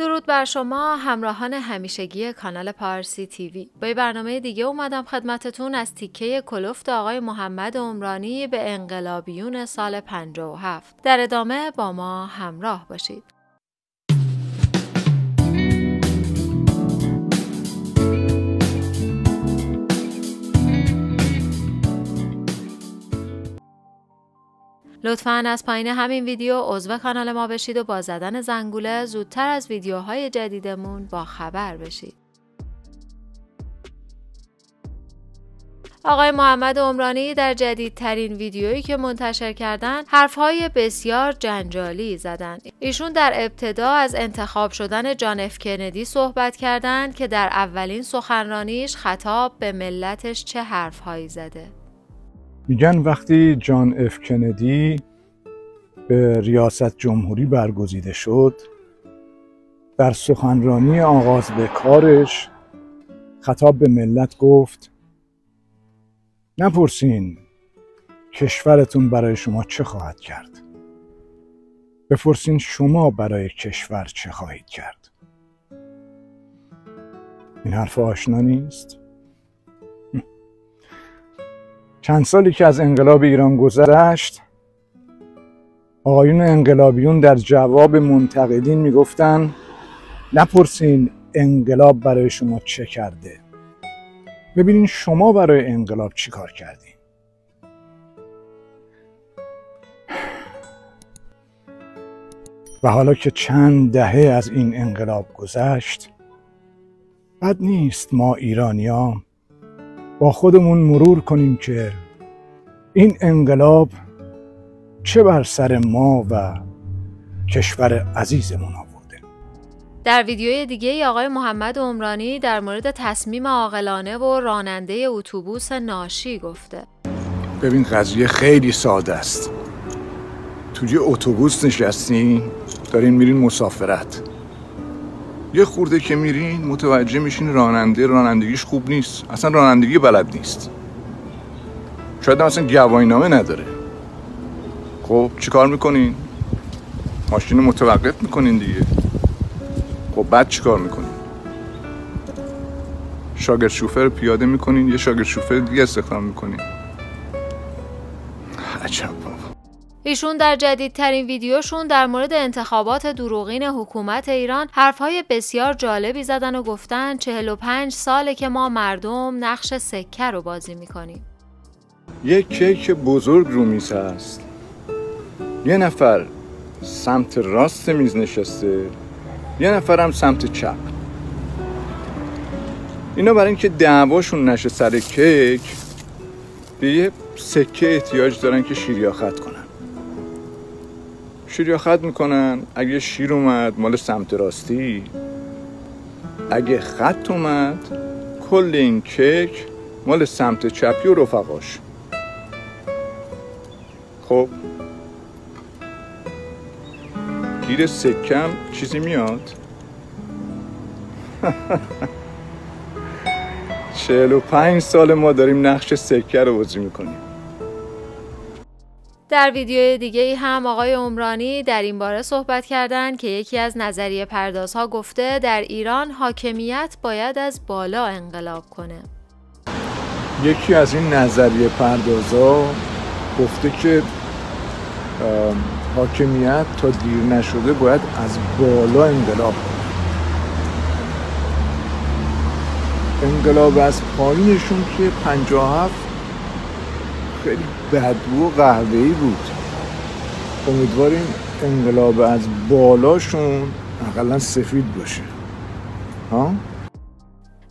درود بر شما همراهان همیشگی کانال پارسی تیوی با برنامه دیگه اومدم خدمتتون از تیکه کلفت آقای محمد عمرانی به انقلابیون سال 57 در ادامه با ما همراه باشید. لطفا از پایین همین ویدیو عضو کانال ما بشید و با زدن زنگوله زودتر از ویدیوهای جدیدمون با خبر بشید. آقای محمد عمرانی در جدیدترین ویدیویی که منتشر کردند حرفهای بسیار جنجالی زدند. ایشون در ابتدا از انتخاب شدن جان اف کندی صحبت کردند که در اولین سخنرانیش خطاب به ملتش چه حرفهایی زده. میگن وقتی جان اف کندی به ریاست جمهوری برگزیده شد در سخنرانی آغاز به کارش خطاب به ملت گفت نپرسین کشورتون برای شما چه خواهد کرد؟ بپرسین شما برای کشور چه خواهید کرد؟ این حرف آشنا نیست؟ چند سالی که از انقلاب ایران گذشت آقایون انقلابیون در جواب منتقدین می‌گفتن نپرسین انقلاب برای شما چه کرده؟ ببینین شما برای انقلاب چی کار کردین. و حالا که چند دهه از این انقلاب گذشت بد نیست ما ایرانیا با خودمون مرور کنیم که این انقلاب چه بر سر ما و کشور عزیزمون آورده. در ویدیوی دیگه آقای محمد عمرانی در مورد تصمیم عاقلانه و راننده اتوبوس ناشی گفته. ببین قضیه خیلی ساده است. توی اتوبوس نشستین دارین میرین مسافرت. یه خورده که میرین متوجه میشین راننده رانندگیش خوب نیست. اصلا رانندگی بلد نیست. شاید اصلا گواهی نامه نداره. خب چیکار می‌کنین؟ ماشین متوقف می‌کنین دیگه. خب بعد چیکار می‌کنین؟ شاگرد شوفر پیاده می‌کنین یه شاگرد شوفر دیگه استخدام می‌کنین. عجب ایشون در جدیدترین ویدیوشون در مورد انتخابات دروغین حکومت ایران حرفهای بسیار جالبی زدن و گفتن 45 ساله که ما مردم نقش سکه رو بازی می‌کنیم. یک کیک بزرگ رو میز هست. یه نفر سمت راست میز نشسته یه نفر هم سمت چپ. اینا برای اینکه دعواشون نشه سر کیک به یه سکه احتیاج دارن که شیریاخت کنن. شیر خط می‌کنن. اگه شیر اومد مال سمت راستی. اگه خط اومد کل این کیک مال سمت چپی و رفقاش. خب. گیر سکم چیزی میاد؟ چهل و پنج سال ما داریم نقش سکه رو بازی می‌کنیم. در ویدیو دیگه هم آقای عمرانی در این باره صحبت کردند که یکی از نظریه پردازها گفته در ایران حاکمیت باید از بالا انقلاب کنه. یکی از این نظریه پردازها گفته که حاکمیت تا دیر نشده باید از بالا انقلاب کنه. انقلاب از پایینشون که 57 خیلی بدبو و قهوه‌ای بود. امیدواریم انقلاب از بالاشون اقلا سفید باشه. ها؟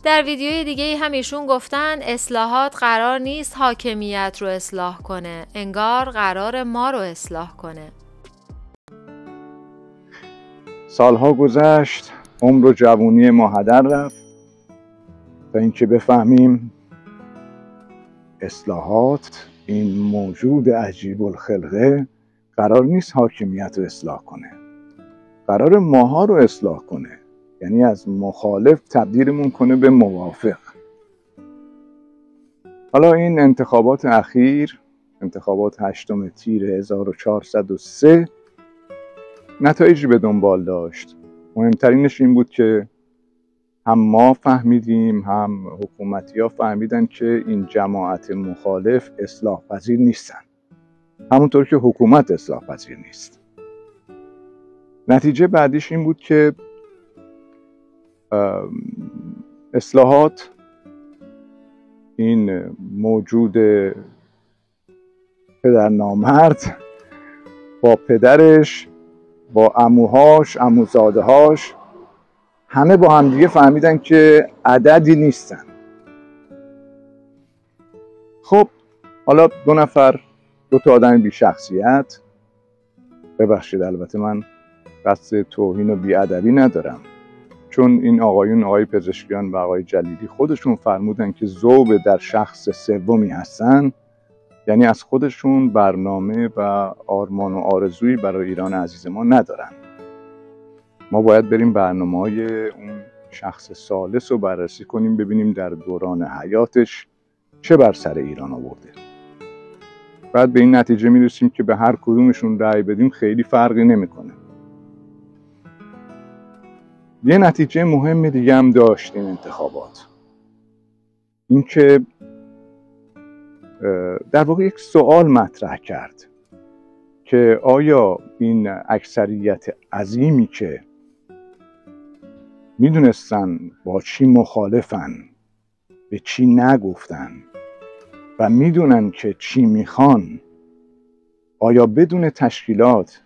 در ویدیوی دیگه هم ایشون گفتن اصلاحات قرار نیست حاکمیت رو اصلاح کنه. انگار قرار ما رو اصلاح کنه. سالها گذشت عمر و جوونی ما هدر رفت. تا اینکه بفهمیم اصلاحات این موجود عجیب الخلقه قرار نیست حاکمیت رو اصلاح کنه. قرار ماها رو اصلاح کنه. یعنی از مخالف تبدیلمون کنه به موافق. حالا این انتخابات اخیر انتخابات هشتم تیر 1403 نتایجی به دنبال داشت. مهمترینش این بود که هم ما فهمیدیم هم حکومتی ها فهمیدن که این جماعت مخالف اصلاح پذیر نیستن. همونطور که حکومت اصلاح پذیر نیست. نتیجه بعدیش این بود که اصلاحات این موجود پدر نامرد با پدرش با اموهاش اموزاده هاش همه با همدیگه فهمیدن که عددی نیستن. خب حالا دو نفر دو تا آدم بی شخصیت. ببخشید البته من قصد توهین و بیادبی ندارم. چون این آقایون آقای پزشکیان و آقای جلیلی خودشون فرمودن که زوب در شخص سومی هستن. یعنی از خودشون برنامه و آرمان و آرزویی برای ایران عزیز ما ندارن. ما باید بریم برنامه های اون شخص سالس رو بررسی کنیم ببینیم در دوران حیاتش چه بر سر ایران آورده. بعد به این نتیجه می‌رسیم که به هر کدومشون رأی بدیم خیلی فرقی نمی‌کنه. یه نتیجه مهم دیگه هم داشت این انتخابات اینکه در واقع یک سوال مطرح کرد که آیا این اکثریت عظیمی که می‌دونستن با چی مخالفن به چی نگفتن و می‌دونن که چی می‌خوان. آیا بدون تشکیلات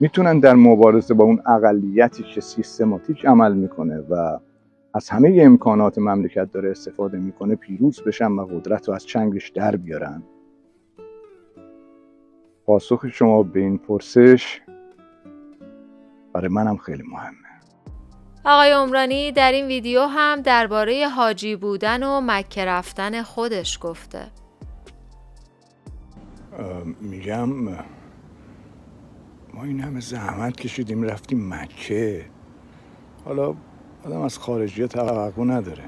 می‌تونن در مبارزه با اون اقلیتی که سیستماتیک عمل می‌کنه و از همه امکانات مملکت داره استفاده می‌کنه پیروز بشن و قدرت رو از چنگش در بیارن؟ پاسخ شما به این پرسش برای منم خیلی مهمه. آقای عمرانی در این ویدیو هم درباره حاجی بودن و مکه رفتن خودش گفته. میگم ما این همه زحمت کشیدیم رفتیم مکه. حالا آدم از خارجی توقع نداره.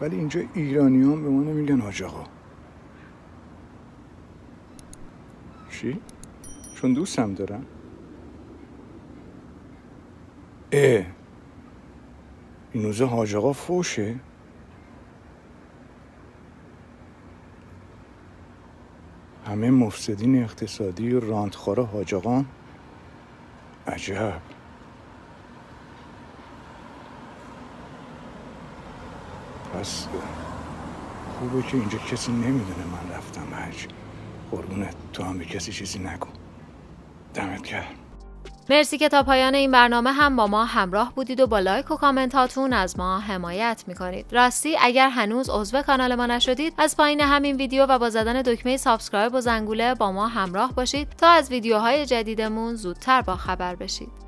ولی اینجا ایرانیان به ما نمیگن حاج آقا. چی؟ چون دوستم دارم اه این روزه حاج فوشه. همه مفسدین اقتصادی و راندخوار حاج عجب. پس خوبه که اینجا کسی نمی‌دونه من رفتم حج. قربونت تو هم به کسی چیزی نگو. دمت گرم مرسی که تا پایان این برنامه هم با ما همراه بودید و با لایک و کامنت هاتون از ما حمایت می‌کنید. راستی اگر هنوز عضو کانال ما نشدید از پایین همین ویدیو و با زدن دکمه subscribe و زنگوله با ما همراه باشید تا از ویدیوهای جدیدمون زودتر با خبر بشید.